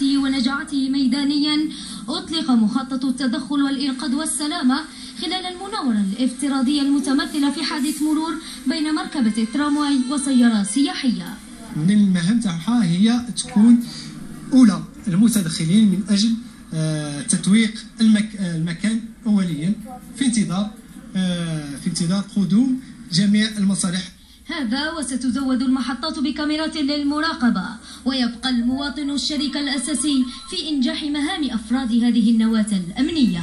كفاءته ونجاعته ميدانيا. أطلق مخطط التدخل والإنقاذ والسلامة خلال المناورة الافتراضية المتمثلة في حادث مرور بين مركبة ترامواي وسيارة سياحية. من المهام تاعها هي تكون أولى المتدخلين من أجل آه، تتويق المك... آه، المكان اوليا في انتظار آه، في انتظار قدوم جميع المصالح. هذا وستزود المحطات بكاميرات للمراقبة. ويبقى المواطن الشريك الأساسي في إنجاح مهام أفراد هذه النواة الأمنية.